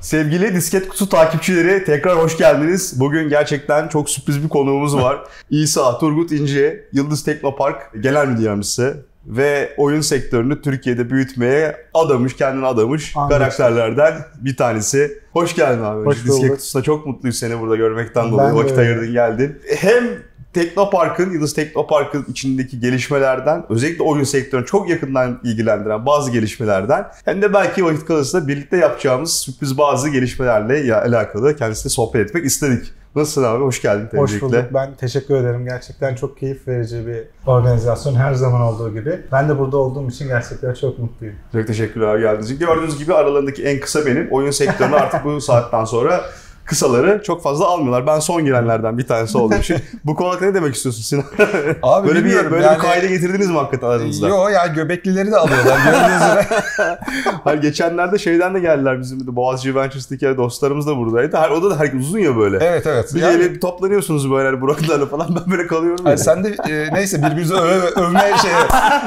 Sevgili disket kutu takipçileri tekrar hoş geldiniz. Bugün gerçekten çok sürpriz bir konuğumuz var. İsa Turgut İnce, Yıldız Teknopark Genel Müdür Yardımcısı ve oyun sektörünü Türkiye'de büyütmeye adamış, kendini adamış Anladım. karakterlerden bir tanesi. Hoş geldin abi. Hoş Disket bulduk. kutusunda çok mutluyuz seni burada görmekten Ben dolayı. de Vakit öyle. ayırdın geldin. Hem Teknopark'ın, Yıldız Teknopark'ın içindeki gelişmelerden, özellikle oyun sektörünü çok yakından ilgilendiren bazı gelişmelerden hem de belki vakit kalırsa birlikte yapacağımız sürpriz bazı gelişmelerle ya- alakalı kendisiyle sohbet etmek istedik. Nasılsın abi? Hoş geldin Hoş bulduk. Ben teşekkür ederim. Gerçekten çok keyif verici bir organizasyon her zaman olduğu gibi. Ben de burada olduğum için gerçekten çok mutluyum. Çok teşekkürler geldiğiniz için. Gördüğünüz gibi aralarındaki en kısa benim. Oyun sektörüne artık bu saatten sonra kısaları çok fazla almıyorlar. Ben son girenlerden bir tanesi olduğum için. Bu konu hakkında ne demek istiyorsun Sinan? Abi böyle bir böyle yani, bir kaide getirdiniz mi hakikaten aranızda? Yo ya göbeklileri de alıyorlar gördüğünüz üzere. Hayır geçenlerde şeyden de geldiler bizim de Boğaziçi Ventures'taki dostlarımız da buradaydı. Her, o da herkes uzun ya böyle. evet evet. Bir Yani, toplanıyorsunuz böyle hani Buraklarla falan ben böyle kalıyorum. hani ya. sen de e, neyse birbirimizi öve, övme şey.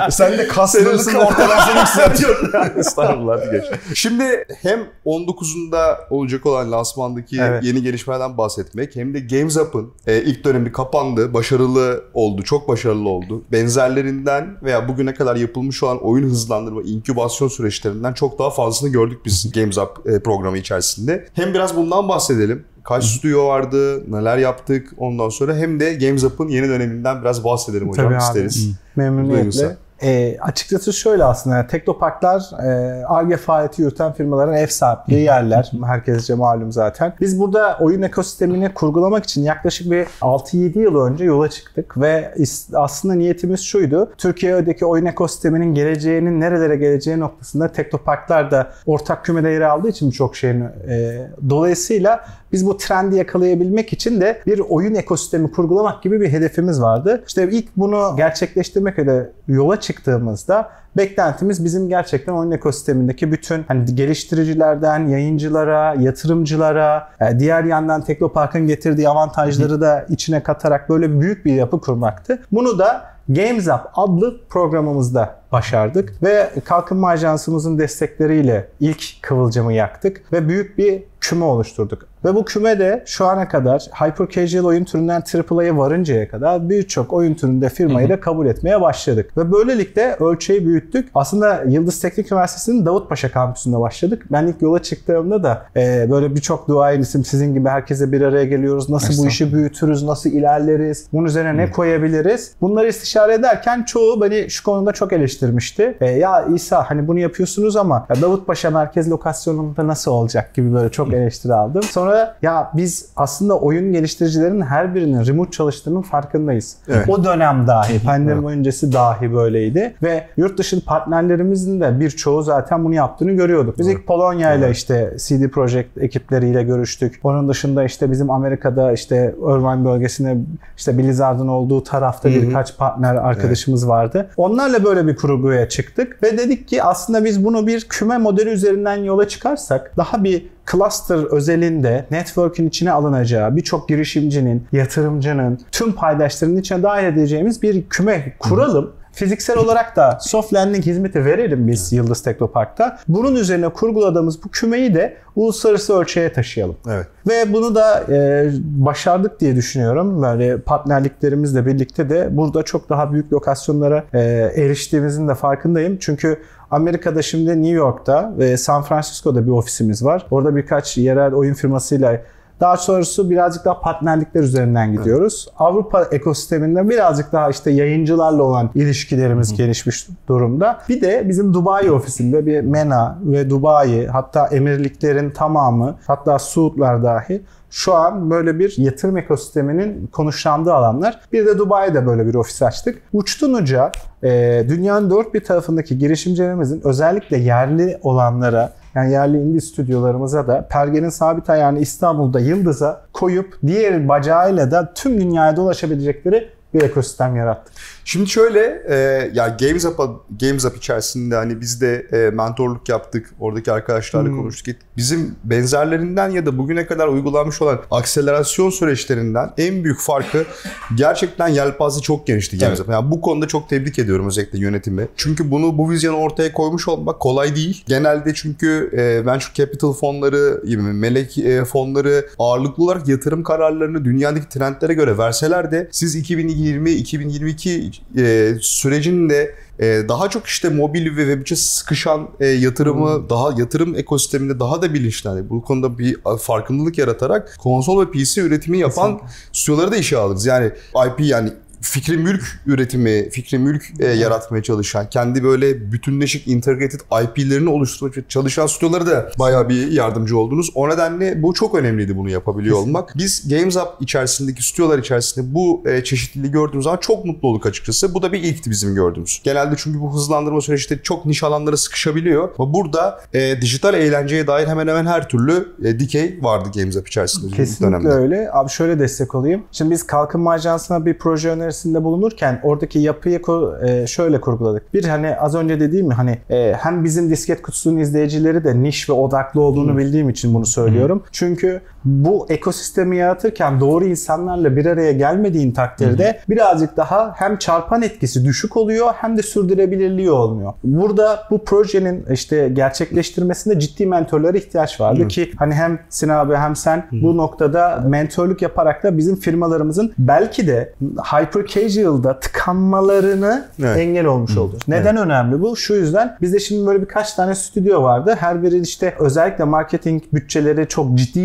Sen de kaslılısın Senin- ortadan seni yükseltiyor. Yok ya, Estağfurullah geç. Şimdi hem 19'unda olacak olan lansmandaki Evet. Yeni gelişmelerden bahsetmek hem de Games Up'ın e, ilk dönemi kapandı, başarılı oldu, çok başarılı oldu. Benzerlerinden veya bugüne kadar yapılmış olan oyun hızlandırma, inkübasyon süreçlerinden çok daha fazlasını gördük biz Games Up e, programı içerisinde. Hem biraz bundan bahsedelim. Kaç stüdyo vardı, neler yaptık ondan sonra hem de Games Up'ın yeni döneminden biraz bahsedelim hocam Tabii abi. isteriz. Memnuniyetle. Buyurun E, açıkçası şöyle aslında teknoparklar e, ARGE faaliyeti yürüten firmaların ev sahipliği yerler. Herkesce malum zaten. Biz burada oyun ekosistemini kurgulamak için yaklaşık bir 6-7 yıl önce yola çıktık ve aslında niyetimiz şuydu. Türkiye'deki oyun ekosisteminin geleceğinin nerelere geleceği noktasında teknoparklar da ortak kümede yer aldığı için birçok şeyin e, dolayısıyla biz bu trendi yakalayabilmek için de bir oyun ekosistemi kurgulamak gibi bir hedefimiz vardı. İşte ilk bunu gerçekleştirmek üzere yola çıktığımızda beklentimiz bizim gerçekten oyun ekosistemindeki bütün hani geliştiricilerden yayıncılara, yatırımcılara, e, diğer yandan Teknopark'ın getirdiği avantajları da içine katarak böyle büyük bir yapı kurmaktı. Bunu da Games Up adlı programımızda başardık ve Kalkınma Ajansımızın destekleriyle ilk kıvılcımı yaktık ve büyük bir küme oluşturduk. Ve bu küme de şu ana kadar hyper casual oyun türünden AAA'ya varıncaya kadar birçok oyun türünde firmayı da kabul etmeye başladık. Ve böylelikle ölçeği büyüttük. Aslında Yıldız Teknik Üniversitesi'nin Davutpaşa kampüsünde başladık. Ben ilk yola çıktığımda da e, böyle birçok duayen isim sizin gibi herkese bir araya geliyoruz. Nasıl bu işi büyütürüz, nasıl ilerleriz, bunun üzerine ne koyabiliriz? Bunları istişare ederken çoğu beni şu konuda çok eleştirmişti. E, ya İsa hani bunu yapıyorsunuz ama ya Davutpaşa merkez lokasyonunda nasıl olacak gibi böyle çok eleştiri aldım. Sonra ya biz aslında oyun geliştiricilerinin her birinin remote çalıştığının farkındayız. Evet. O dönem dahi, pandemi öncesi dahi böyleydi ve yurt dışı partnerlerimizin de birçoğu zaten bunu yaptığını görüyorduk. Biz ilk Polonya ile işte CD Projekt ekipleriyle görüştük. Onun dışında işte bizim Amerika'da işte Irvine bölgesinde işte Blizzard'ın olduğu tarafta birkaç partner arkadaşımız vardı. Onlarla böyle bir kurguya çıktık ve dedik ki aslında biz bunu bir küme modeli üzerinden yola çıkarsak daha bir cluster özelinde network'ün içine alınacağı birçok girişimcinin, yatırımcının, tüm paydaşlarının içine dahil edeceğimiz bir küme kuralım. Fiziksel olarak da soft landing hizmeti verelim biz Yıldız Teknopark'ta. Bunun üzerine kurguladığımız bu kümeyi de uluslararası ölçeğe taşıyalım. Evet. Ve bunu da e, başardık diye düşünüyorum. Böyle partnerliklerimizle birlikte de burada çok daha büyük lokasyonlara e, eriştiğimizin de farkındayım. Çünkü Amerika'da şimdi New York'ta ve San Francisco'da bir ofisimiz var. Orada birkaç yerel oyun firmasıyla daha sonrası birazcık daha partnerlikler üzerinden gidiyoruz. Avrupa ekosisteminde birazcık daha işte yayıncılarla olan ilişkilerimiz gelişmiş durumda. Bir de bizim Dubai ofisinde bir MENA ve Dubai hatta emirliklerin tamamı hatta Suudlar dahi şu an böyle bir yatırım ekosisteminin konuşlandığı alanlar. Bir de Dubai'de böyle bir ofis açtık. Uçtan uca e, dünyanın dört bir tarafındaki girişimcilerimizin özellikle yerli olanlara yani yerli indie stüdyolarımıza da Perge'nin sabit ayağını İstanbul'da Yıldız'a koyup diğer bacağıyla da tüm dünyaya dolaşabilecekleri bir ekosistem yarattık. Şimdi şöyle e, ya Games Up Games Up içerisinde hani biz de e, mentorluk yaptık. Oradaki arkadaşlarla Hmm. konuştuk. Bizim benzerlerinden ya da bugüne kadar uygulanmış olan akselerasyon süreçlerinden en büyük farkı gerçekten yelpaze çok genişti Games Evet. Up. Yani bu konuda çok tebrik ediyorum özellikle yönetimi. Çünkü bunu bu vizyonu ortaya koymuş olmak kolay değil. Genelde çünkü e, venture capital fonları melek e, fonları ağırlıklı olarak yatırım kararlarını dünyadaki trendlere göre verseler de siz 2020-2022 e, sürecinde e, daha çok işte mobil ve web sıkışan e, yatırımı daha yatırım ekosisteminde daha da bilinçli. Bu konuda bir farkındalık yaratarak konsol ve PC üretimi yapan stüdyoları da işe alırız. Yani IP yani fikri mülk üretimi, fikri mülk e, yaratmaya çalışan, kendi böyle bütünleşik integrated IP'lerini oluşturmaya çalışan stüdyolara da bayağı bir yardımcı oldunuz. O nedenle bu çok önemliydi bunu yapabiliyor olmak. Biz Games Up içerisindeki stüdyolar içerisinde bu e, çeşitliliği gördüğümüz zaman çok mutlu olduk açıkçası. Bu da bir ilkti bizim gördüğümüz. Genelde çünkü bu hızlandırma süreçte çok niş alanlara sıkışabiliyor. Ama burada e, dijital eğlenceye dair hemen hemen her türlü e, dikey vardı Games Up içerisinde. Kesinlikle öyle. Abi şöyle destek olayım. Şimdi biz Kalkınma Ajansı'na bir proje önerisinde bulunurken oradaki yapıyı e, şöyle kurguladık. Bir hani az önce dediğim mi hani e, hem bizim disket kutusunun izleyicileri de niş ve odaklı olduğunu bildiğim için bunu söylüyorum. Çünkü bu ekosistemi yaratırken doğru insanlarla bir araya gelmediğin takdirde birazcık daha hem çarpan etkisi düşük oluyor hem de sürdürülebilirliği olmuyor. Burada bu projenin işte gerçekleştirmesinde ciddi mentorlara ihtiyaç vardı ki hani hem Sinan abi hem sen bu noktada mentorluk yaparak da bizim firmalarımızın belki de hyper casual'da tıkanmalarını Evet. engel olmuş oldu. Neden önemli bu? Şu yüzden bizde şimdi böyle birkaç tane stüdyo vardı. Her biri işte özellikle marketing bütçeleri çok ciddi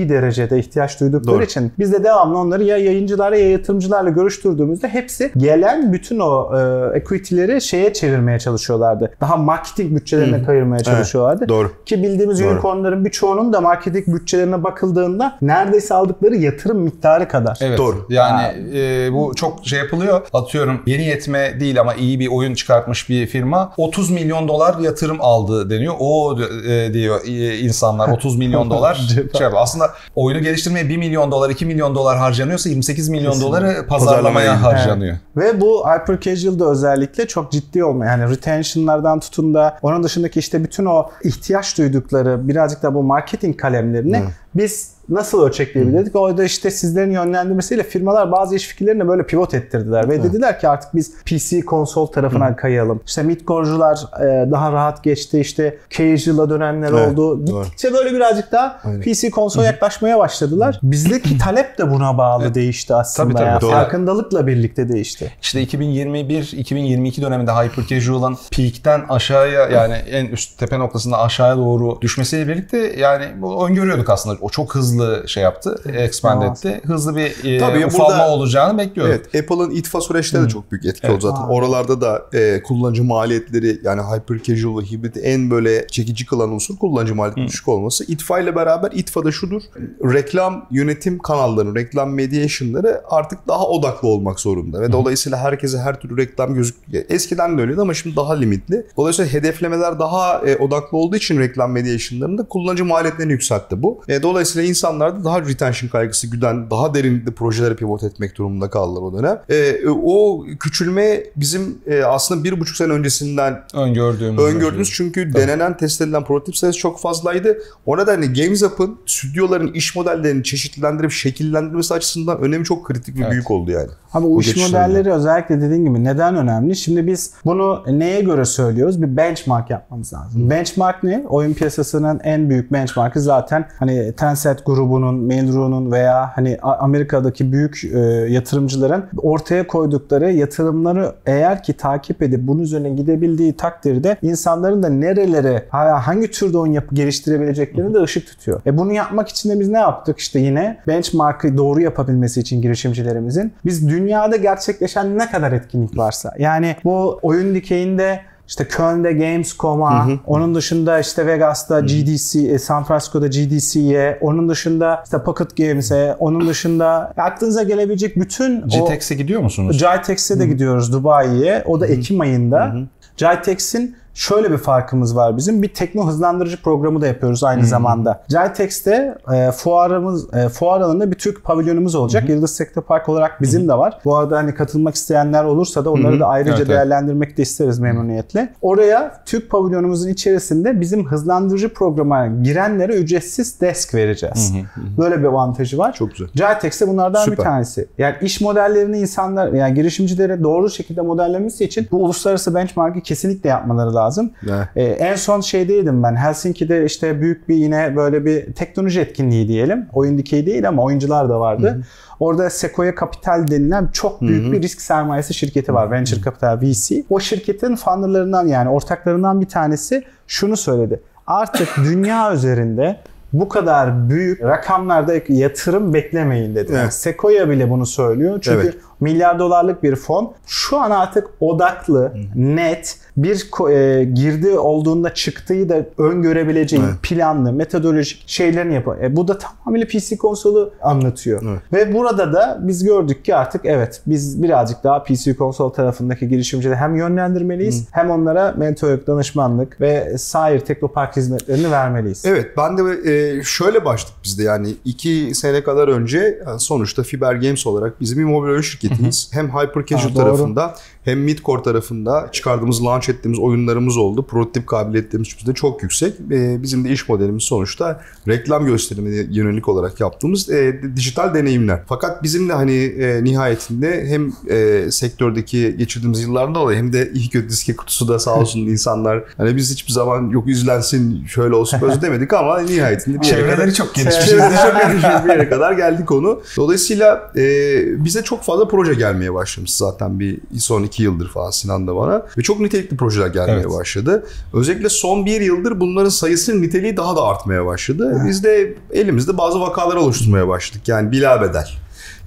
derecede ihtiyaç duydukları Doğru. için biz de devamlı onları ya yayıncılarla ya yatırımcılarla görüştürdüğümüzde hepsi gelen bütün o e, equity'leri şeye çevirmeye çalışıyorlardı. Daha marketing bütçelerine kayırmaya çalışıyorlardı. Doğru. Ki bildiğimiz Doğru. unicornların birçoğunun da marketing bütçelerine bakıldığında neredeyse aldıkları yatırım miktarı kadar. Evet. Doğru. Yani e, bu çok şey yapılıyor. Atıyorum yeni yetme değil ama iyi bir oyun çıkartmış bir firma 30 milyon dolar yatırım aldı deniyor. O e, diyor e, insanlar 30 milyon dolar. şey. Aslında oyunu geliştirmeye 1 milyon dolar 2 milyon dolar harcanıyorsa 28 milyon Kesinlikle. doları Pazarlamaya harcanıyor. Ve bu hyper casual'da özellikle çok ciddi olma. Yani retention'lardan tutun da onun dışındaki işte bütün o ihtiyaç duydukları birazcık da bu marketing kalemlerini biz nasıl ölçekleyebilirdik? Orada işte sizlerin yönlendirmesiyle firmalar bazı iş fikirlerini böyle pivot ettirdiler ve dediler ki artık biz PC konsol tarafına kayalım. İşte midcore'cular e, daha rahat geçti. işte casual'a dönenler Evet, oldu. doğru. Gittikçe böyle birazcık daha Aynen. PC konsol yaklaşmaya başladılar. Bizdeki talep de buna bağlı değişti aslında. Tabii, tabii, ya. doğru. Farkındalıkla birlikte değişti. İşte 2021-2022 döneminde hyper casual'ın peak'ten aşağıya yani en üst tepe noktasında aşağıya doğru düşmesiyle birlikte yani bu öngörüyorduk aslında. O çok hızlı şey yaptı, expand Tamam. etti. Hızlı bir e, Tabii ufalma burada- olacağını bekliyorduk. Evet, Apple'ın itfa süreçleri de çok büyük etki Evet. oldu zaten. Aa. Oralarda da e, kullanıcı maliyetleri yani hyper casual ve hibrit en böyle çekici kılan unsur kullanıcı maliyeti düşük olması. İtfa ile beraber itfa da şudur. Reklam yönetim kanalları, reklam mediation'ları artık daha odaklı olmak zorunda. Ve dolayısıyla herkese her türlü reklam gözüküyor. Eskiden de öyleydi ama şimdi daha limitli. Dolayısıyla hedeflemeler daha e, odaklı olduğu için reklam mediation'larında kullanıcı maliyetlerini yükseltti bu. E, dolayısıyla insanlar da daha retention kaygısı güden, daha derinlikli projelere pivot etmek durumunda kaldılar o dönem. E, o küçülme bizim e, aslında bir buçuk sene öncesinden Öngördüğümüz. öngördüğümüz çünkü denenen, test edilen prototip sayısı çok fazlaydı. O nedenle Games Up'ın stüdyoların iş modellerini çeşitlendirip şekillendirmesi açısından önemi çok kritik ve Evet. büyük oldu yani. Ama Bu o iş modelleri özellikle dediğin gibi neden önemli? Şimdi biz bunu neye göre söylüyoruz? Bir benchmark yapmamız lazım. Benchmark ne? Oyun piyasasının en büyük benchmarkı zaten hani Tencent grubunun, Mail.ru'nun veya hani Amerika'daki büyük e, yatırımcıların ortaya koydukları yatırımları eğer ki takip edip bunun üzerine gidebildiği takdirde insanların da nerelere ha- hangi türde oyun yapı geliştirebileceklerini de ışık tutuyor. E bunu yapmak için de biz ne yaptık? İşte yine benchmark'ı doğru yapabilmesi için girişimcilerimizin biz dünyada gerçekleşen ne kadar etkinlik varsa yani bu oyun dikeyinde işte Köln'de Gamescom'a, onun dışında işte Vegas'ta GDC, e, San Francisco'da GDC'ye, onun dışında işte Pocket Games'e, onun dışında aklınıza gelebilecek bütün o GTX'e gidiyor musunuz? Jitex'e de gidiyoruz Dubai'ye. O da Ekim ayında. Jitex'in şöyle bir farkımız var bizim. Bir tekno hızlandırıcı programı da yapıyoruz aynı zamanda. Jitex'te e, fuarımız e, fuar alanında bir Türk pavilyonumuz olacak. Yıldız Teknopark olarak bizim de var. Bu arada hani katılmak isteyenler olursa da onları da ayrıca Evet, evet. değerlendirmek de isteriz memnuniyetle. Oraya Türk pavilyonumuzun içerisinde bizim hızlandırıcı programa girenlere ücretsiz desk vereceğiz. Böyle bir avantajı var. Çok güzel. Jitex'te bunlardan Süper. bir tanesi. Yani iş modellerini insanlar yani girişimcilere doğru şekilde modellemesi için bu uluslararası benchmark'ı kesinlikle yapmaları lazım. Evet. Ee, en son şeydeydim ben Helsinki'de işte büyük bir yine böyle bir teknoloji etkinliği diyelim. Oyun dikeyi değil ama oyuncular da vardı. Orada Sequoia Capital denilen çok büyük bir risk sermayesi şirketi var. Venture Capital VC. O şirketin founderlarından yani ortaklarından bir tanesi şunu söyledi. Artık dünya üzerinde bu kadar büyük rakamlarda yatırım beklemeyin dedi. Yani Evet. Sequoia bile bunu söylüyor. Çünkü Evet. Milyar dolarlık bir fon şu an artık odaklı, net bir e, girdi olduğunda çıktığı da öngörebileceği Evet. planlı, metodolojik şeylerini yapıyor. E, bu da tamamıyla PC konsolu anlatıyor. Evet. Ve burada da biz gördük ki artık evet biz birazcık daha PC konsol tarafındaki girişimcileri hem yönlendirmeliyiz hem onlara mentorluk, danışmanlık ve sair teknopark hizmetlerini vermeliyiz. Evet ben de e, şöyle başladık biz de yani iki sene kadar önce yani sonuçta Fiber Games olarak bizim bir mobil oyun şirketiyiz. hem Hyper Casual Ha, tarafında hem Midcore tarafında çıkardığımız, launch ettiğimiz oyunlarımız oldu. Prototip kabiliyetlerimiz bizde çok yüksek. E, bizim de iş modelimiz sonuçta reklam gösterimine yönelik olarak yaptığımız e, dijital deneyimler. Fakat bizim de hani e, nihayetinde hem e, sektördeki geçirdiğimiz yıllardan dolayı hem de iyi kötü diske kutusu da sağ olsun insanlar hani biz hiçbir zaman yok izlensin şöyle olsun böyle demedik ama nihayetinde bir yere kadar Çevreleri çok geniş. Şimdi çok gelişmiş bir yere kadar geldik konu. Dolayısıyla e, bize çok fazla proje gelmeye başlamış zaten bir son iki yıldır falan Sinan da bana. Ve çok nitelikli projeler gelmeye Evet. başladı. Özellikle son bir yıldır bunların sayısının niteliği daha da artmaya başladı. Biz de elimizde bazı vakalar oluşturmaya başladık. Yani bilabedel.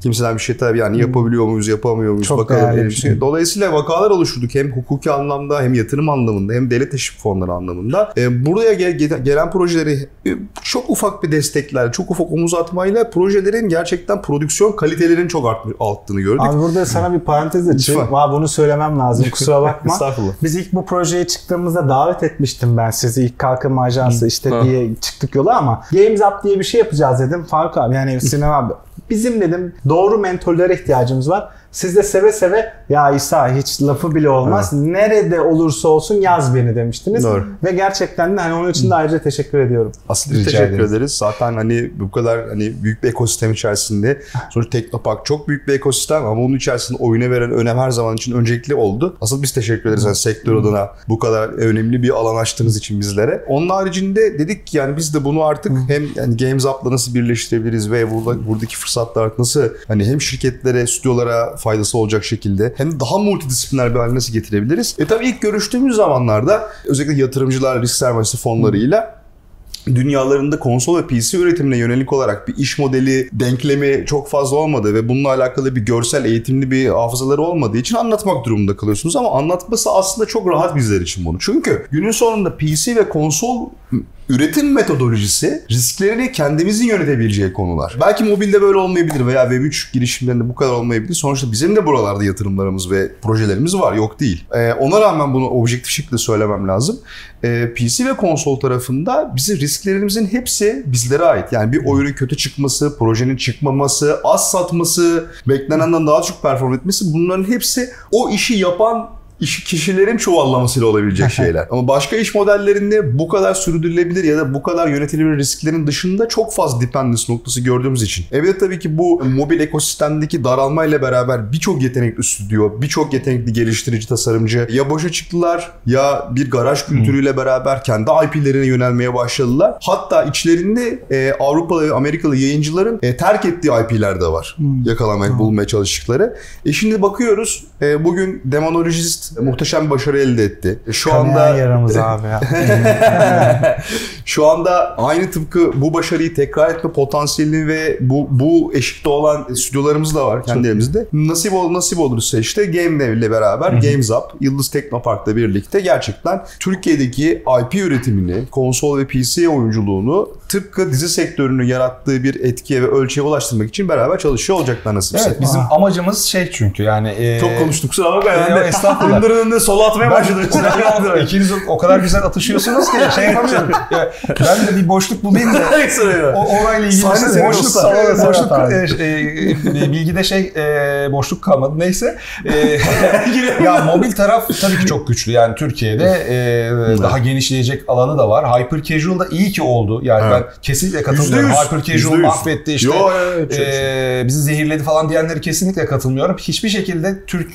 Kimseden bir şey tabii yani yapabiliyor muyuz, yapamıyor muyuz Çok bakalım. değerli bir şey. Dolayısıyla vakalar oluşturduk hem hukuki anlamda hem yatırım anlamında hem devlet teşvik fonları anlamında. E, buraya gel- gel- gelen projeleri e, çok ufak bir destekler, çok ufak omuz atmayla projelerin gerçekten prodüksiyon kalitelerinin çok artmış, arttığını gördük. Abi burada sana bir parantez açayım. Aa, bunu söylemem lazım kusura bakma. Estağfurullah. Biz ilk bu projeye çıktığımızda davet etmiştim ben sizi ilk kalkınma ajansı işte Ha. diye çıktık yola ama Games Up diye bir şey yapacağız dedim. Faruk abi yani Sinan abi bizim dedim doğru mentorlara ihtiyacımız var. Siz de seve seve ya İsa hiç lafı bile olmaz. Nerede olursa olsun yaz beni demiştiniz. Doğru. Ve gerçekten de hani onun için de ayrıca teşekkür ediyorum. Asıl Rica teşekkür ederiz. ederiz. Zaten hani bu kadar hani büyük bir ekosistem içerisinde sonuçta Teknopark çok büyük bir ekosistem ama onun içerisinde oyuna veren önem her zaman için öncelikli oldu. Asıl biz teşekkür ederiz yani sektör adına bu kadar önemli bir alan açtığınız için bizlere. Onun haricinde dedik ki yani biz de bunu artık hem yani Games Up'la nasıl birleştirebiliriz ve burada buradaki fırsatlar nasıl hani hem şirketlere, stüdyolara faydası olacak şekilde hem daha multidisipliner bir hale nasıl getirebiliriz? E tabii ilk görüştüğümüz zamanlarda özellikle yatırımcılar, risk sermayesi fonlarıyla dünyalarında konsol ve PC üretimine yönelik olarak bir iş modeli denklemi çok fazla olmadı ve bununla alakalı bir görsel eğitimli bir hafızaları olmadığı için anlatmak durumunda kalıyorsunuz ama anlatması aslında çok rahat bizler için bunu. Çünkü günün sonunda PC ve konsol üretim metodolojisi risklerini kendimizin yönetebileceği konular. Belki mobilde böyle olmayabilir veya Web3 girişimlerinde bu kadar olmayabilir. Sonuçta bizim de buralarda yatırımlarımız ve projelerimiz var. Yok değil. Ee, ona rağmen bunu objektif şekilde söylemem lazım. Ee, PC ve konsol tarafında bizi risklerimizin hepsi bizlere ait. Yani bir oyunun kötü çıkması, projenin çıkmaması, az satması, beklenenden daha çok perform etmesi bunların hepsi o işi yapan iş kişilerin çuvallamasıyla olabilecek şeyler. Ama başka iş modellerinde bu kadar sürdürülebilir ya da bu kadar yönetilebilir risklerin dışında çok fazla dependence noktası gördüğümüz için. Evet tabii ki bu mobil ekosistemdeki daralmayla beraber birçok yetenekli stüdyo, birçok yetenekli geliştirici, tasarımcı ya boşa çıktılar ya bir garaj kültürüyle beraber kendi IP'lerine yönelmeye başladılar. Hatta içlerinde e, Avrupalı ve Amerikalı yayıncıların e, terk ettiği IP'ler de var. Yakalamaya, bulmaya çalıştıkları. E şimdi bakıyoruz e, bugün Demonologist muhteşem bir başarı elde etti. E, Şu Kanayan anda yaramız abi ya. şu anda aynı tıpkı bu başarıyı tekrar etme potansiyeli ve bu bu eşikte olan stüdyolarımız da var kendi elimizde. Nasip ol nasip olursa işte Game Dev ile beraber Games Up, Yıldız Teknopark'la birlikte gerçekten Türkiye'deki IP üretimini, konsol ve PC oyunculuğunu tıpkı dizi sektörünün yarattığı bir etkiye ve ölçüye ulaştırmak için beraber çalışıyor olacaklar nasipse. Evet bizim amacımız şey çünkü yani. e, Çok konuştuk kusura bakma. e, ben de- estağfurullah. Dındırını sola atmaya başladı. İkiniz o kadar güzel atışıyorsunuz ki şey yapamıyorum. Ya, ben de bir boşluk bulayım da o olayla ilgili Sahne senin boşluk, olsa. e, boşluk Evet, e, e, bilgide şey e, boşluk kalmadı neyse. E, ya mobil taraf tabii ki çok güçlü. Yani Türkiye'de e, daha genişleyecek alanı da var. Hyper casual da iyi ki oldu. Yani Evet. ben kesinlikle katılmıyorum. %100, Hyper casual %100. mahvetti işte. Yo, e, bizi zehirledi falan diyenleri kesinlikle katılmıyorum. Hiçbir şekilde Türk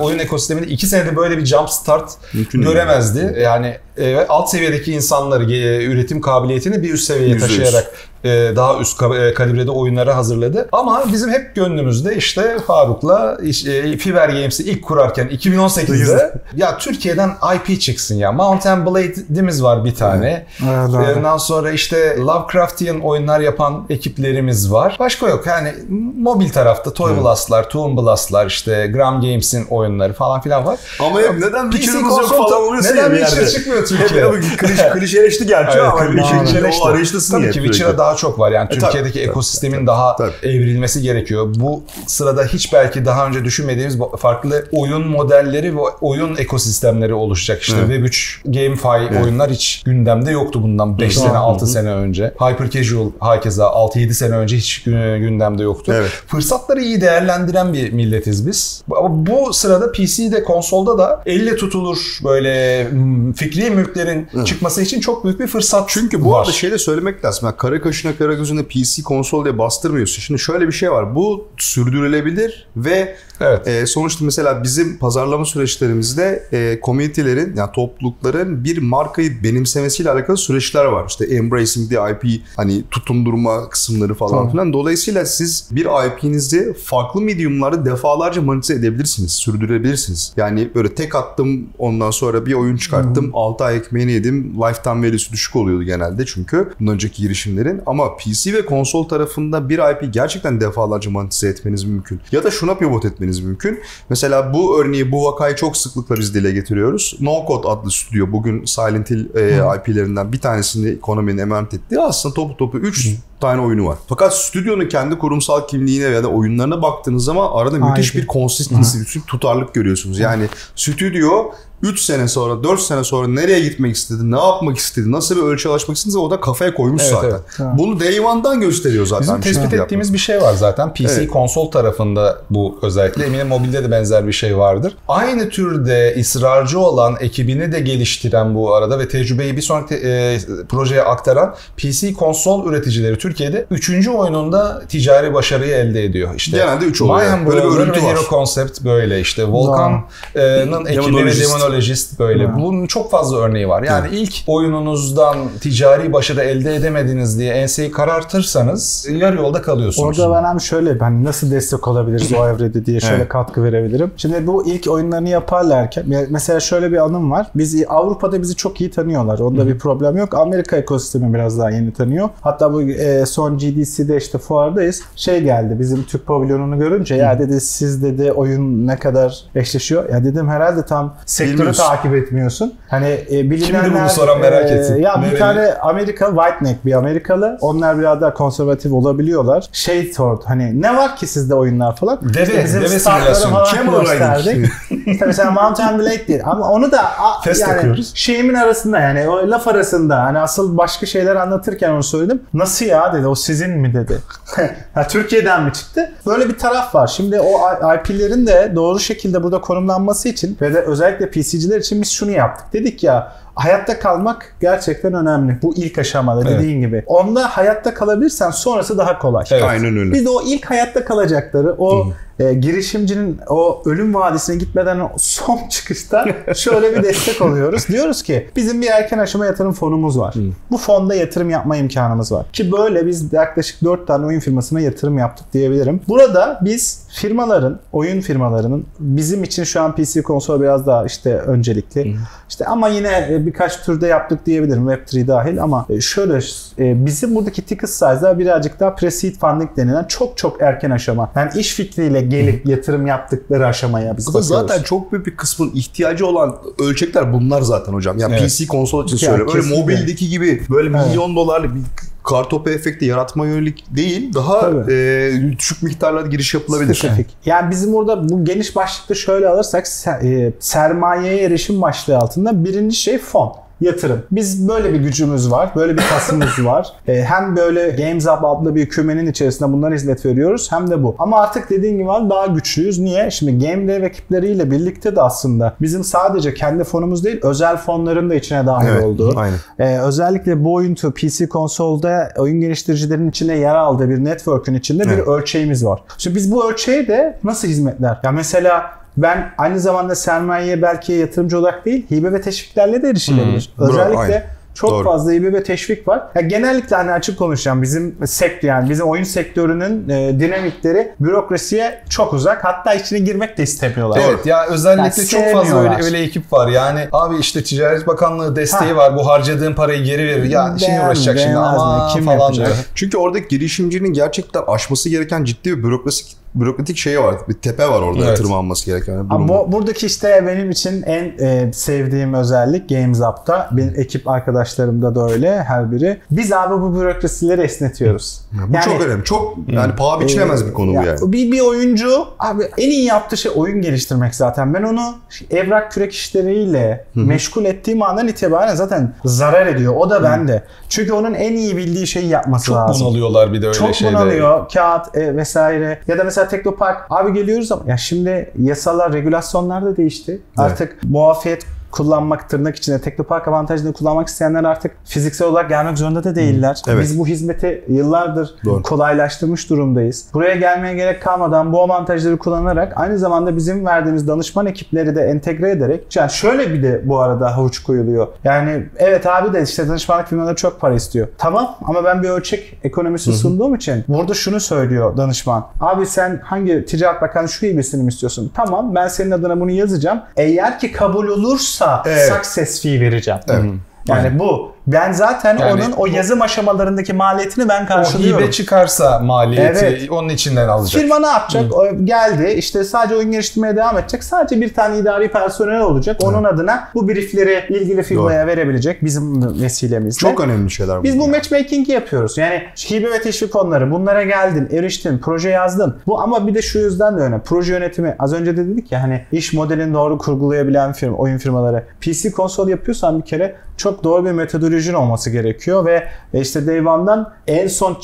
oyun ekosisteminde iki senede böyle bir jump start Mümkün değil. göremezdi. Yani e, alt seviyedeki insanları e, üretim kabiliyetini bir üst seviyeye Yüzde yüz. taşıyarak e, daha üst e, kalibrede oyunlara hazırladı. Ama bizim hep gönlümüzde işte Faruk'la e, Fiber Games'i ilk kurarken 2018'de ya Türkiye'den IP çıksın ya. Mountain Blade'imiz var bir tane. Evet, doğru. Ondan sonra işte Lovecraftian oyunlar yapan ekiplerimiz var. Başka yok. Yani mobil tarafta Toy Blast'lar, Toon Blast'lar, işte Gram Games'in oyunları falan filan var. Ama hep neden Witcher'ımız yok falan oluyorsa Neden bir yerde. çıkmıyor Türkiye'de? kliş, klişeleşti gerçi Evet, ama klişeleşti. klişeleşti. O arayıştasın Tabii ki. Witcher'a daha çok var. Yani E, Türkiye'deki tabii, ekosistemin tabii, daha tabii. evrilmesi gerekiyor. Bu sırada hiç belki daha önce düşünmediğimiz farklı oyun modelleri ve oyun ekosistemleri oluşacak. İşte Evet. Web 3, GameFi oyunlar hiç gündemde yoktu bundan 5 sene, 6 sene önce. Hyper Casual hakeza 6-7 sene önce hiç gü- gündemde yoktu. Evet. Fırsatları iyi değerlendiren bir milletiz biz. Ama bu sırada PC'de, konsolda da elle tutulur böyle hmm, fikri mülklerin çıkması için çok büyük bir fırsat Çünkü bu var. arada şey de söylemek lazım. Yani kara kaşına kara gözüne PC konsol diye bastırmıyorsun. Şimdi şöyle bir şey var. Bu sürdürülebilir ve Evet. e, sonuçta mesela bizim pazarlama süreçlerimizde e, community'lerin yani toplulukların bir markayı benimsemesiyle alakalı süreçler var. İşte embracing the IP hani tutundurma kısımları falan Tamam. filan. Dolayısıyla siz bir IP'nizi farklı medium'larda defalarca monetize edebilirsiniz. Sürdürebilirsiniz. Yani böyle tek attım ondan sonra bir oyun çıkarttım. 6 ay ekmeğini yedim. Lifetime value'su düşük oluyordu genelde çünkü bundan önceki girişimlerin. Ama PC ve konsol tarafında bir IP gerçekten defalarca monetize etmeniz mümkün. Ya da şuna pivot etmeniz mümkün. Mesela bu örneği, bu vakayı çok sıklıkla biz dile getiriyoruz. No Code adlı stüdyo bugün Silent Hill e, IP'lerinden bir tanesini ekonominin emanet ettiği aslında topu topu 3 tane oyunu var. Fakat stüdyonun kendi kurumsal kimliğine ya da oyunlarına baktığınız zaman arada müthiş Aynen. bir consistency, bir tutarlık görüyorsunuz. Yani stüdyo 3 sene sonra, 4 sene sonra nereye gitmek istedi, ne yapmak istedi, nasıl bir ölçü ulaşmak istedi o da kafaya koymuş Evet, zaten. evet. Bunu Day One'dan gösteriyor zaten. Bizim tespit şekilde ettiğimiz bir şey var zaten. PC Evet. konsol tarafında bu özellikle. Eminim mobilde de benzer bir şey vardır. Aynı türde ısrarcı olan, ekibini de geliştiren bu arada ve tecrübeyi bir sonraki e, projeye aktaran PC konsol üreticileri Türkiye'de 3. oyununda ticari başarıyı elde ediyor. İşte Genelde üç oluyor. Mayhem Böyle bir örüntü var. Hero Concept böyle. İşte Volkan'ın ekibi ve Demonologist. Böyle. Bunun çok fazla örneği var. Yani ilk oyununuzdan ticari başarı elde edemediniz diye enseyi karartırsanız yarı yolda kalıyorsunuz. Orada ben hem şöyle ben nasıl destek olabiliriz o evrede diye şöyle Evet. katkı verebilirim. Şimdi bu ilk oyunlarını yaparlarken ya mesela şöyle bir anım var. Biz Avrupa'da bizi çok iyi tanıyorlar. Onda bir problem yok. Amerika ekosistemi biraz daha yeni tanıyor. Hatta bu e, son GDC'de işte fuardayız. Şey geldi bizim Türk pavilyonunu görünce ya dedi siz dedi oyun ne kadar eşleşiyor. Ya dedim herhalde tam sektörü takip etmiyorsun. Hani e, bilinenler... Kimdi bunu soran merak ettim. Ya bir Nereli? tane Amerika White Neck bir Amerikalı. Onlar biraz daha konservatif olabiliyorlar. Şey sordu hani ne var ki sizde oyunlar falan. Deve, İşte bizim deve simülasyonu. falan Camel gösterdik. işte mesela Mountain Blade değil. Ama onu da a, Fest yani takıyoruz. şeyimin arasında yani o laf arasında hani asıl başka şeyler anlatırken onu söyledim. Nasıl ya dedi o sizin mi dedi. ha, Türkiye'den mi çıktı? Böyle bir taraf var. Şimdi o IP'lerin de doğru şekilde burada konumlanması için ve de özellikle PC'ciler için biz şunu yaptık. Dedik ya hayatta kalmak gerçekten önemli. Bu ilk aşamada Evet. dediğin gibi. Onda hayatta kalabilirsen sonrası daha kolay. Evet. Aynen öyle. Biz de o ilk hayatta kalacakları, o e, girişimcinin o ölüm vadisine gitmeden son çıkışta şöyle bir destek oluyoruz. Diyoruz ki bizim bir erken aşama yatırım fonumuz var. Bu fonda yatırım yapma imkanımız var. Ki böyle biz yaklaşık 4 tane oyun firmasına yatırım yaptık diyebilirim. Burada biz firmaların, oyun firmalarının bizim için şu an PC konsol biraz daha işte öncelikli. İşte ama yine e, birkaç türde yaptık diyebilirim Web3 dahil ama e, şöyle e, bizim buradaki ticket size'lar birazcık daha pre-seed funding denilen çok çok erken aşama. Yani iş fikriyle gelip yatırım yaptıkları aşamaya biz bakıyoruz. zaten çok büyük bir kısmın ihtiyacı olan ölçekler bunlar zaten hocam. Yani Evet. PC konsol için Ya, söylüyorum. Öyle mobildeki gibi böyle milyon dolarlık bir kartopu efekti yaratma yönelik değil. Daha Tabii. e, düşük miktarlarda giriş yapılabilir. Spesifik. Yani bizim orada bu geniş başlıkta şöyle alırsak e, sermayeye erişim başlığı altında birinci şey fon. Yatırım. Biz böyle bir gücümüz var. Böyle bir kasımız var. E, hem böyle Games Up adlı bir kümenin içerisinde bunlara hizmet veriyoruz hem de bu. Ama artık dediğin gibi daha güçlüyüz. Niye? Şimdi Game Dev ekipleriyle birlikte de aslında bizim sadece kendi fonumuz değil özel fonların da içine dahil Evet, olduğu. aynen. Ee, özellikle bu oyun türü PC konsolda oyun geliştiricilerin içine yer aldığı bir network'ün içinde bir Evet. ölçeğimiz var. Şimdi biz bu ölçeğe de nasıl hizmetler? Ya mesela ben aynı zamanda sermayeye belki yatırımcı olarak değil, hibe ve teşviklerle de erişilebilir. Bravo, Özellikle aynen. çok Doğru. fazla hibe ve teşvik var. Ya genellikle hani açık konuşacağım bizim sektör yani bizim oyun sektörünün e, dinamikleri bürokrasiye çok uzak. Hatta içine girmek de istemiyorlar. Evet ya özellikle Yani çok fazla öyle, öyle ekip var. Yani abi işte Ticaret Bakanlığı desteği var. Bu harcadığın parayı geri verir. Ya şimdi Beğen- uğraşacak şimdi ama Kim falan yapacak? diyor. Çünkü oradaki girişimcinin gerçekten aşması gereken ciddi bir bürokratik bürokratik şeyi var. Bir tepe var orada Evet. tırmanması gereken. Ama durumu. bu, buradaki işte benim için en e, sevdiğim özellik Games Up'ta. Benim ekip arkadaşlarımda da öyle her biri. Biz abi bu bürokrasileri esnetiyoruz. bu çok önemli. Çok yani paha biçilemez bir konu bu Ya, yani. Bir, bir oyuncu abi en iyi yaptığı şey oyun geliştirmek zaten. Ben onu evrak kürek işleriyle meşgul ettiğim andan itibaren zaten zarar ediyor. O da bende. Çünkü onun en iyi bildiği şeyi yapması Çok lazım. bunalıyorlar bir de öyle Çok şeyde. bunalıyor. Kağıt e, vesaire. Ya da mesela Teknopark abi geliyoruz ama ya şimdi yasalar, regülasyonlar da değişti. Artık muafiyet kullanmak tırnak içinde Teknopark avantajını kullanmak isteyenler artık fiziksel olarak gelmek zorunda da değiller. Evet. Biz bu hizmeti yıllardır Doğru. kolaylaştırmış durumdayız. Buraya gelmeye gerek kalmadan bu avantajları kullanarak aynı zamanda bizim verdiğimiz danışman ekipleri de entegre ederek yani şöyle bir de bu arada havuç koyuluyor. Yani evet abi de işte danışmanlık firmaları çok para istiyor. Tamam ama ben bir ölçek ekonomisi sunduğum için burada şunu söylüyor danışman. Abi sen hangi Ticaret Bakanı şu hibesini mi istiyorsun? Tamam ben senin adına bunu yazacağım. Eğer ki kabul olursa Evet. success fee vereceğim. Evet. Yani bu. Ben zaten Yani onun o yazım aşamalarındaki maliyetini ben O karşılıyorum. hibe çıkarsa maliyeti Evet. onun içinden alacak. Firma ne yapacak? O geldi işte sadece oyun geliştirmeye devam edecek. Sadece bir tane idari personel olacak. Onun adına bu briefleri ilgili firmaya verebilecek bizim vesilemizle. Çok önemli şeyler Biz bu bunlar. matchmaking'i yapıyoruz. Yani hibe ve teşvik fonları bunlara geldin, eriştin, proje yazdın. Bu ama bir de şu yüzden de önemli. Proje yönetimi az önce de dedik ya hani iş modelini doğru kurgulayabilen firma, oyun firmaları. PC konsol yapıyorsan bir kere çok doğru bir metodolojin olması gerekiyor ve işte Day One'dan en son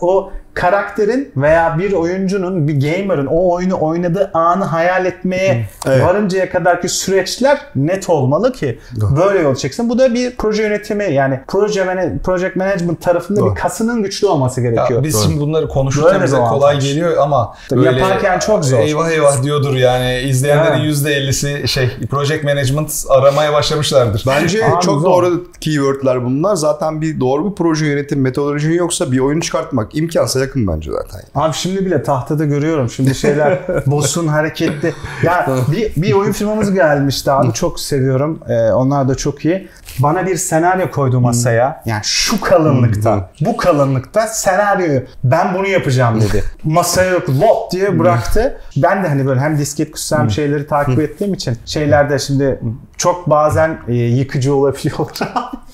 o karakterin veya bir oyuncunun, bir gamer'ın o oyunu oynadığı anı hayal etmeye Evet. varıncaya kadarki süreçler net olmalı ki böyle yol çeksin. Bu da bir proje yönetimi yani proje project management tarafında Doğru. bir kasının güçlü olması Ya gerekiyor. biz Doğru. şimdi bunları konuşurken Böyle bize kolay avantaj. geliyor ama Tabii böyle yaparken çok zor. Eyvah eyvah diyordur yani izleyenlerin Ha. %50'si şey project management aramaya başlamışlardır. Bence Abi çok zor. doğru keywordler bunlar. Zaten bir doğru bir proje yönetim metodolojin yoksa bir oyunu çıkartmak imkansa yakın bence zaten. Abi şimdi bile tahtada görüyorum. Şimdi şeyler boss'un hareketli. Ya bir, bir oyun firmamız gelmişti abi. Çok seviyorum. Ee, onlar da çok iyi. Bana bir senaryo koydu masaya. Yani şu kalınlıkta, bu kalınlıkta senaryoyu ben bunu yapacağım dedi. Masaya yok lop diye bıraktı. Ben de hani böyle hem disket kutusu hem şeyleri takip ettiğim için şeylerde şimdi çok bazen e, yıkıcı olabiliyorlar.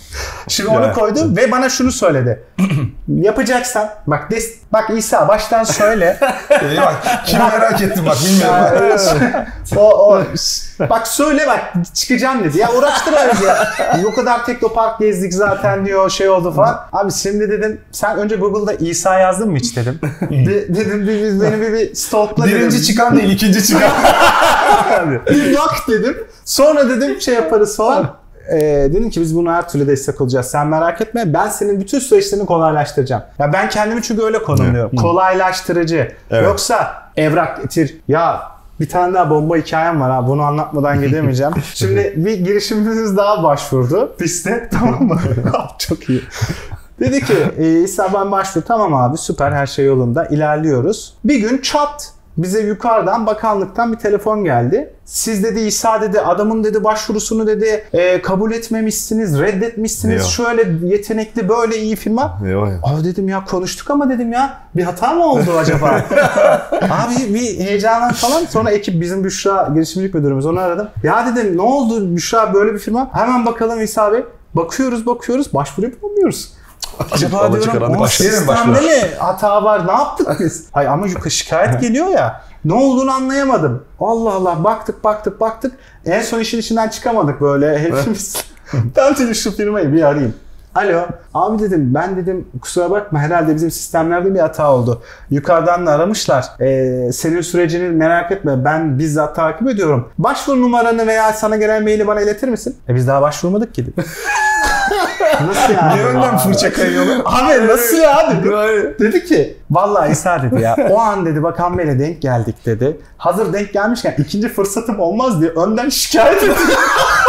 Şimdi onu koydum ve bana şunu söyledi. Yapacaksan bak des, bak İsa baştan söyle. Bak kim merak ettim bak bilmiyorum. o, o, bak söyle bak çıkacağım dedi. Ya uğraştırarız ya. O kadar teknopark gezdik zaten diyor şey oldu falan. Abi şimdi dedim sen önce Google'da İsa yazdın mı hiç dedim. De, dedim bir, bir- beni bir, bir stalkla dedim. Birinci çıkan değil ikinci çıkan. Bir bak dedim. Sonra dedim şey yaparız falan. Ee, dedim ki biz buna her türlü destek olacağız. Sen merak etme. Ben senin bütün süreçlerini kolaylaştıracağım. Ya ben kendimi çünkü öyle konumluyorum. Kolaylaştırıcı. Evet. Yoksa evrak getir. Ya bir tane daha bomba hikayem var ha. Bunu anlatmadan gidemeyeceğim. Şimdi bir girişimimiz daha başvurdu. Piste. Tamam mı? Çok iyi. Dedi ki e, İsa ben başvur. Tamam abi süper her şey yolunda. İlerliyoruz. Bir gün çat bize yukarıdan bakanlıktan bir telefon geldi. Siz dedi İsa dedi adamın dedi başvurusunu dedi e, kabul etmemişsiniz, reddetmişsiniz. Yok. Şöyle yetenekli böyle iyi firma. Yok ya. Abi dedim ya konuştuk ama dedim ya bir hata mı oldu acaba? Abi bir heyecanlan falan. Sonra ekip bizim Büşra girişimcilik müdürümüz onu aradım. Ya dedim ne oldu Büşra böyle bir firma? Hemen bakalım İsa Bey. Bakıyoruz bakıyoruz başvuru yapamıyoruz. Acaba diyorum başlayalım, sistemde mi hata var? Ne yaptık biz? Hayır ama şikayet geliyor ya. Ne olduğunu anlayamadım. Allah Allah baktık baktık baktık. En son işin içinden çıkamadık böyle hepimiz. ben dedim şu firmayı bir arayayım. Alo. Abi dedim ben dedim kusura bakma herhalde bizim sistemlerde bir hata oldu. Yukarıdan da aramışlar. Ee, senin sürecini merak etme ben bizzat takip ediyorum. Başvuru numaranı veya sana gelen maili bana iletir misin? E biz daha başvurmadık ki. Nasıl yani? Niye önden fırça kayıyor? Abi nasıl ya dedi. dedi ki vallahi İsa dedi ya o an dedi Bakan Bey'le denk geldik dedi. Hazır denk gelmişken ikinci fırsatım olmaz diye önden şikayet etti.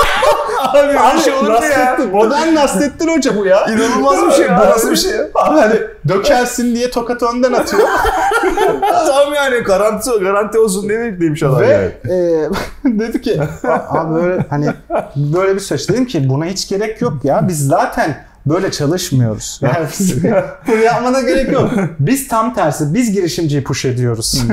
Abi öyle şey olur mu ya? Modern Nasrettin Hoca bu ya. İnanılmaz bir şey. Bu nasıl bir şey? Abi hani dökersin diye tokat önden atıyor. Tam yani garanti, garanti olsun diye demiş adam Ve yani. e, dedi ki "A- abi böyle hani böyle bir süreç. Dedim ki buna hiç gerek yok ya. Biz zaten böyle çalışmıyoruz. Yani bunu yapmana gerek yok. Biz tam tersi. Biz girişimciyi push ediyoruz.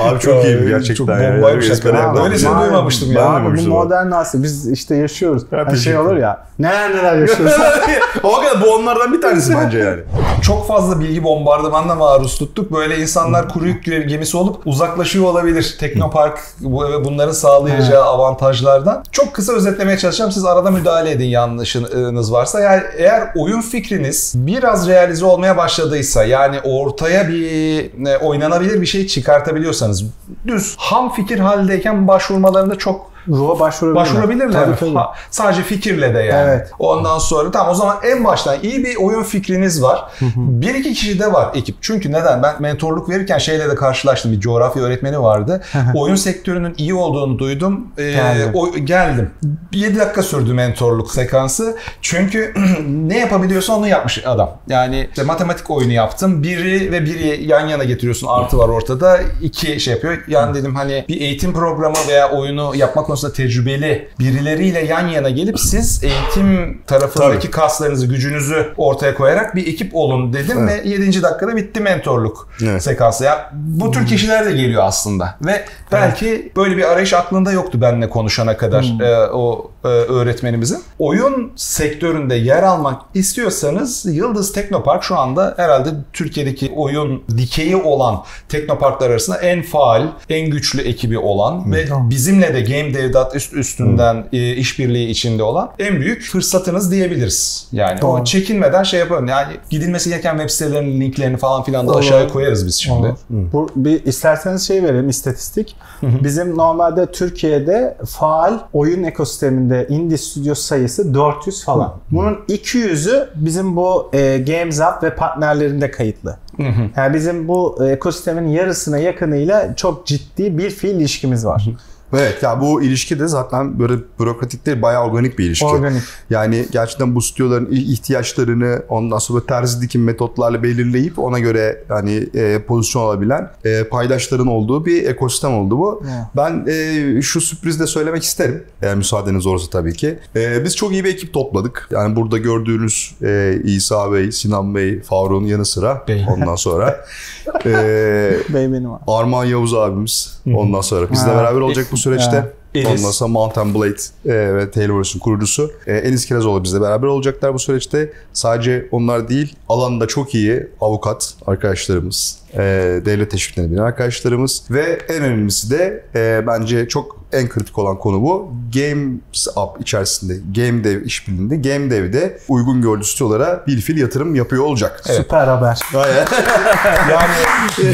Abi çok iyi gerçekten. Çok yani. Ezbere şaka. yaptım. Böylesini Abi, duymamıştım ya. Ben de Abi bu modern nasıl? Biz işte yaşıyoruz. Hani şey teşekkür olur ya. Neler neler yaşıyoruz. o kadar bu onlardan bir tanesi bence yani. Çok fazla bilgi bombardımanına maruz tuttuk. Böyle insanlar kuru yük gemisi olup uzaklaşıyor olabilir. Teknopark bu ve bunların sağlayacağı avantajlardan. Çok kısa özetlemeye çalışacağım. Siz arada müdahale edin yanlışınız varsa. Yani eğer oyun fikriniz biraz realize olmaya başladıysa yani ortaya bir e, oynanabilir bir şey çıkartabiliyorsanız düz ham fikir haldeyken başvurmalarında çok Ruha başvurabilirler. Başvurabilirler. Tabii, tabii. Ha, sadece fikirle de yani. Evet. Ondan sonra tamam o zaman en baştan iyi bir oyun fikriniz var. bir iki kişi de var ekip. Çünkü neden? Ben mentorluk verirken şeyle de karşılaştım. Bir coğrafya öğretmeni vardı. oyun sektörünün iyi olduğunu duydum. Ee, Geldim. o, geldim. 7 dakika sürdü mentorluk sekansı. Çünkü ne yapabiliyorsa onu yapmış adam. Yani işte matematik oyunu yaptım. Biri ve biri yan yana getiriyorsun. Artı var ortada. iki şey yapıyor. Yani dedim hani bir eğitim programı veya oyunu yapma konusunda tecrübeli birileriyle yan yana gelip siz eğitim tarafındaki kaslarınızı, gücünüzü ortaya koyarak bir ekip olun dedim ve 7. dakikada bitti mentorluk Evet. sekansı. Ya bu tür kişiler de geliyor aslında ve belki böyle bir arayış aklında yoktu benimle konuşana kadar e, o e, öğretmenimizin. Oyun sektöründe yer almak istiyorsanız Yıldız Teknopark şu anda herhalde Türkiye'deki oyun dikeyi olan teknoparklar arasında en faal, en güçlü ekibi olan ve bizimle de Game Devdat üst üstünden e, işbirliği içinde olan en büyük fırsatınız diyebiliriz. Yani o Doğru. çekinmeden şey yapalım. Yani gidilmesi gereken web sitelerinin linklerini falan filan da Olur. aşağıya koyarız biz şimdi. Olur. Bu bir isterseniz şey verelim istatistik. Bizim normalde Türkiye'de faal oyun ekosisteminde indie stüdyo sayısı 400 falan. Bunun 200'ü bizim bu e, Games Up ve partnerlerinde kayıtlı. Yani bizim bu e, ekosistemin yarısına yakınıyla çok ciddi bir fiil ilişkimiz var. Evet ya bu ilişki de zaten böyle bürokratik değil bayağı organik bir ilişki. Organik. Yani gerçekten bu stüdyoların ihtiyaçlarını ondan sonra terzi dikim metotlarla belirleyip ona göre hani e, pozisyon alabilen e, paydaşların olduğu bir ekosistem oldu bu. Evet. Ben e, şu sürpriz de söylemek isterim. Eğer müsaadeniz olursa tabii ki. E, biz çok iyi bir ekip topladık. Yani burada gördüğünüz e, İsa Bey, Sinan Bey, Faruk'un yanı sıra Bey. ondan sonra e, Bey benim var. Armağan Yavuz abimiz ondan sonra bizle beraber olacak bu süreçte. Ha. Enis. Ondan sonra Mountain Blade e, ve Taylorverse'ın kurucusu e, Enis Kirazoğlu bizle beraber olacaklar bu süreçte. Sadece onlar değil, alanında çok iyi avukat arkadaşlarımız, devlet teşviklerini bilen arkadaşlarımız ve en önemlisi de e, bence çok en kritik olan konu bu. Games Up içerisinde, Game Dev işbirliğinde, Game Dev'de uygun gördüğü stüdyolara bir fil yatırım yapıyor olacak. Süper haber. Gayet. Yani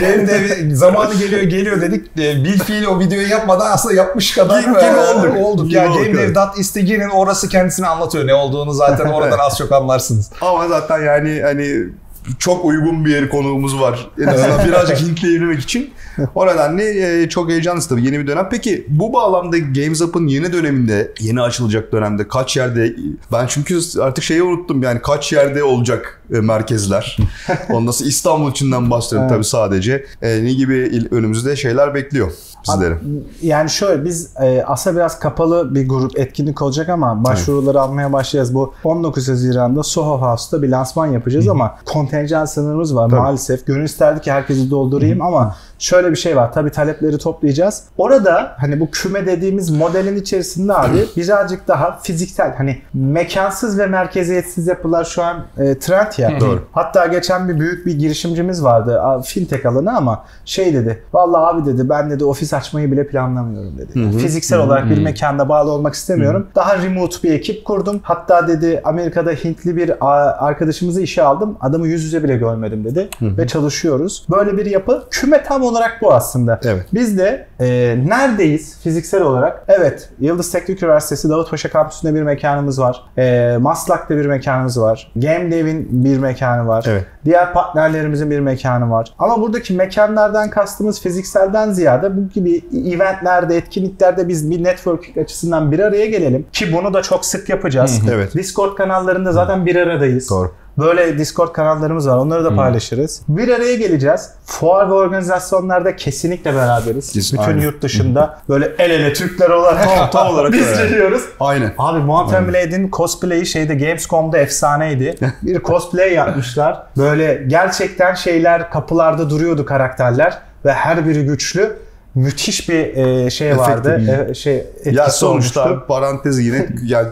benim de bir zamanı geliyor geliyor dedik. E, Bil fiil o videoyu yapmadan aslında yapmış kadar Gibi e, olduk. olduk. Gibi Ya olduk, Game evet. Dev Dat istegirin orası kendisini anlatıyor. Ne olduğunu zaten oradan az çok anlarsınız. Ama zaten yani hani çok uygun bir konuğumuz var. En azından birazcık Hintleyebilmek için. O nedenle e, çok heyecanlıyız tabii yeni bir dönem. Peki bu bağlamda Games Up'ın yeni döneminde, yeni açılacak dönemde kaç yerde ben çünkü artık şeyi unuttum yani kaç yerde olacak e, merkezler. Ondan sonra İstanbul içinden bahsediyorum tabii sadece. E, ne gibi önümüzde şeyler bekliyor bizleri. Yani şöyle biz aslında biraz kapalı bir grup etkinlik olacak ama başvuruları almaya başlayacağız. Bu 19 Haziran'da Soho House'da bir lansman yapacağız ama konteyner kontenjan sınırımız var Tabii. maalesef. Gönül isterdi ki herkesi doldurayım ama şöyle bir şey var. Tabii talepleri toplayacağız. Orada hani bu küme dediğimiz modelin içerisinde abi birazcık daha fiziksel hani mekansız ve merkeziyetsiz yapılar şu an e, trend ya. Doğru. Hatta geçen bir büyük bir girişimcimiz vardı fintech alanı ama şey dedi. Vallahi abi dedi ben dedi ofis açmayı bile planlamıyorum dedi. Fiziksel olarak bir mekanda bağlı olmak istemiyorum. Daha remote bir ekip kurdum. Hatta dedi Amerika'da Hintli bir arkadaşımızı işe aldım. Adamı yüz yüze bile görmedim dedi. Ve çalışıyoruz. Böyle bir yapı. Küme tam olarak bu aslında. Evet. Biz de e, neredeyiz fiziksel olarak? Evet. Yıldız Teknik Üniversitesi Davutpaşa kampüsünde bir mekanımız var. E, Maslak'ta bir mekanımız var. Game Dev'in bir mekanı var. Evet. Diğer partnerlerimizin bir mekanı var. Ama buradaki mekanlardan kastımız fizikselden ziyade bu gibi eventlerde, etkinliklerde biz bir networking açısından bir araya gelelim. Ki bunu da çok sık yapacağız. Evet. Discord kanallarında zaten bir aradayız. Doğru. Böyle Discord kanallarımız var. Onları da paylaşırız. Bir araya geleceğiz. Fuar ve organizasyonlarda kesinlikle beraberiz. Biz- Bütün aynen. yurt dışında böyle el ele Türkler olarak Tam- tam olarak biz öyle. geliyoruz. Aynen. Abi Mountain Blade'in cosplay'i şeyde Gamescom'da efsaneydi. bir cosplay yapmışlar. Böyle gerçekten şeyler kapılarda duruyordu karakterler ve her biri güçlü. Müthiş bir e, şey vardı. bir- E, şey etkisi Ya sonuçta olmuştu. parantez yine yani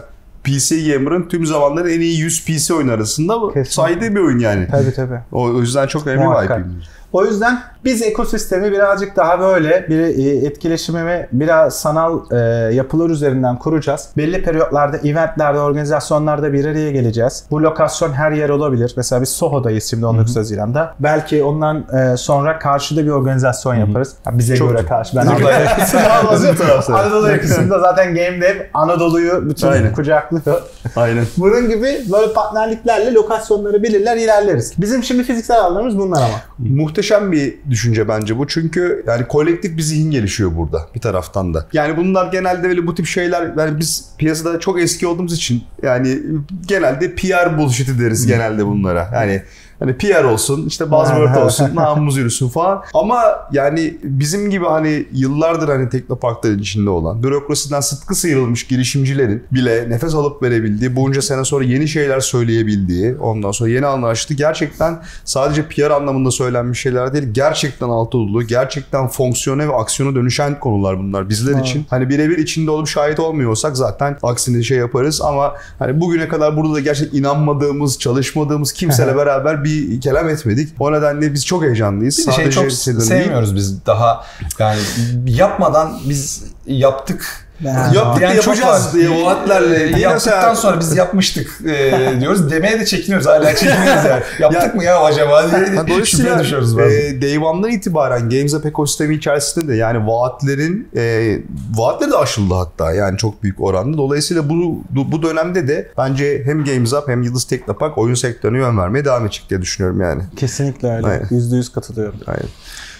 PC Gamer'ın tüm zamanların en iyi 100 PC oyun arasında Kesinlikle. saydığı bir oyun yani. Tabii tabii. O, o yüzden çok önemli Muhakkak. bir IP. O yüzden biz ekosistemi birazcık daha böyle bir e, etkileşimimi biraz sanal e, yapılar üzerinden kuracağız. Belli periyotlarda, eventlerde, organizasyonlarda bir araya geleceğiz. Bu lokasyon her yer olabilir. Mesela biz Soho'dayız şimdi 19 Haziran'da. Belki ondan e, sonra karşıda bir organizasyon yaparız. Ha, bize Çok göre karşı. Ben Anadolu yakasında. Anadolu yakasında zaten Game Dev Anadolu'yu bütün Aynen. kucaklıyor. Aynen. Bunun gibi böyle partnerliklerle lokasyonları belirler ilerleriz. Bizim şimdi fiziksel alanlarımız bunlar ama. Muhteşem bir düşünce bence bu. Çünkü yani kolektif bir zihin gelişiyor burada bir taraftan da. Yani bunlar genelde böyle bu tip şeyler yani biz piyasada çok eski olduğumuz için yani genelde PR bullshit'i deriz genelde bunlara. Yani Hani PR olsun, işte buzzword olsun, namımız yürüsün falan. Ama yani bizim gibi hani yıllardır hani teknoparkların içinde olan, bürokrasiden sıtkı sıyrılmış girişimcilerin bile nefes alıp verebildiği, bunca sene sonra yeni şeyler söyleyebildiği, ondan sonra yeni alanlar açtı. Gerçekten sadece PR anlamında söylenmiş şeyler değil, gerçekten altı dolu, gerçekten fonksiyona ve aksiyona dönüşen konular bunlar bizler Evet. için. Hani birebir içinde olup şahit olmuyorsak zaten aksini şey yaparız ama hani bugüne kadar burada da gerçekten inanmadığımız, çalışmadığımız kimseyle beraber bir kelam etmedik. O nedenle biz çok heyecanlıyız. Bir şey Sadece çok Sedan'ı değil, sevmiyoruz biz daha yani yapmadan biz yaptık. Yaptık da çok yapacağız diye vaatlerle. Ee, Değil Yaptıktan mesela- sonra biz yapmıştık e, diyoruz. Demeye de çekiniyoruz hala çekiniyoruz yani. Yaptık mı ya acaba diye Dolayısıyla düşüyoruz bazen. e, Day One'dan itibaren Games Up ekosistemi içerisinde de yani vaatlerin e, vaatleri de aşıldı hatta yani çok büyük oranda. Dolayısıyla bu bu dönemde de bence hem Games Up hem Yıldız Teknopark oyun sektörüne yön vermeye devam edecek diye düşünüyorum yani. Kesinlikle öyle. Aynen. Yüzde yüz katılıyorum. Aynen.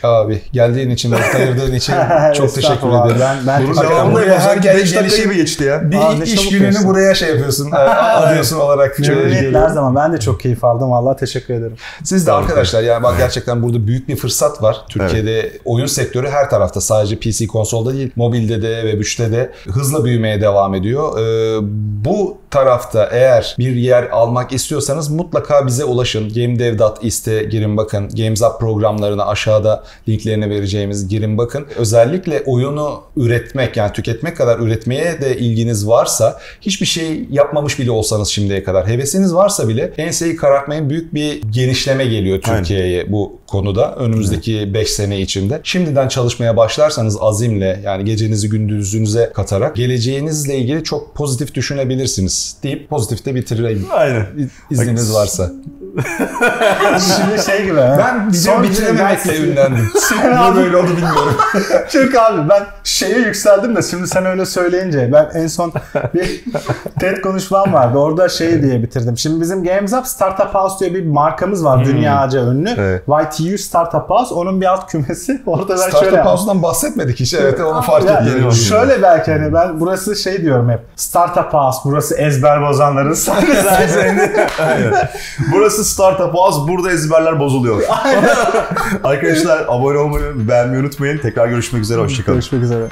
Abi geldiğin için, vakit ayırdığın için çok teşekkür ederim. Ben, ben Bunun devamında devamında her 5 dakika gibi geçti ya. Bir Aa, ne iş gününü geçti. buraya şey yapıyorsun, adıyorsun olarak. Memnuniyetle her zaman. Ben de çok keyif aldım. Vallahi teşekkür ederim. Siz de arkadaşlar yani bak gerçekten burada büyük bir fırsat var. Türkiye'de oyun sektörü her tarafta sadece PC konsolda değil mobilde de ve güçte de hızla büyümeye devam ediyor. Ee, bu tarafta eğer bir yer almak istiyorsanız mutlaka bize ulaşın. GameDev.is'te girin bakın. Games Up programlarına aşağıda linklerini vereceğimiz girin bakın. Özellikle oyunu üretmek yani tüketmek kadar üretmeye de ilginiz varsa hiçbir şey yapmamış bile olsanız şimdiye kadar hevesiniz varsa bile enseyi karartmayın büyük bir genişleme geliyor. Türkiye'ye bu konuda önümüzdeki 5 sene içinde. Şimdiden çalışmaya başlarsanız azimle yani gecenizi gündüzünüze katarak geleceğinizle ilgili çok pozitif düşünebilirsiniz deyip pozitifte bitireyim Aynen. izniniz varsa. Şimdi şey gibi. Ben video Son bitirememekle ünlendim. Sen Niye böyle oldu bilmiyorum. Çünkü abi ben şeye yükseldim de şimdi sen öyle söyleyince ben en son bir TED konuşmam vardı. Orada şey diye bitirdim. Şimdi bizim Games Up Startup House diye bir markamız var. Dünyaca ünlü. Evet. YTU Startup House. Onun bir alt kümesi. Orada ben şöyle Startup yaptım. House'dan bahsetmedik hiç. Evet onu fark Ya, ettim. şöyle belki hani ben burası şey diyorum hep. Startup House. Burası ezber bozanların sahnesi. Burası Startup House. Burada ezberler bozuluyor. Arkadaşlar abone olmayı, beğenmeyi unutmayın. Tekrar görüşmek üzere. Hoşçakalın. Görüşmek üzere.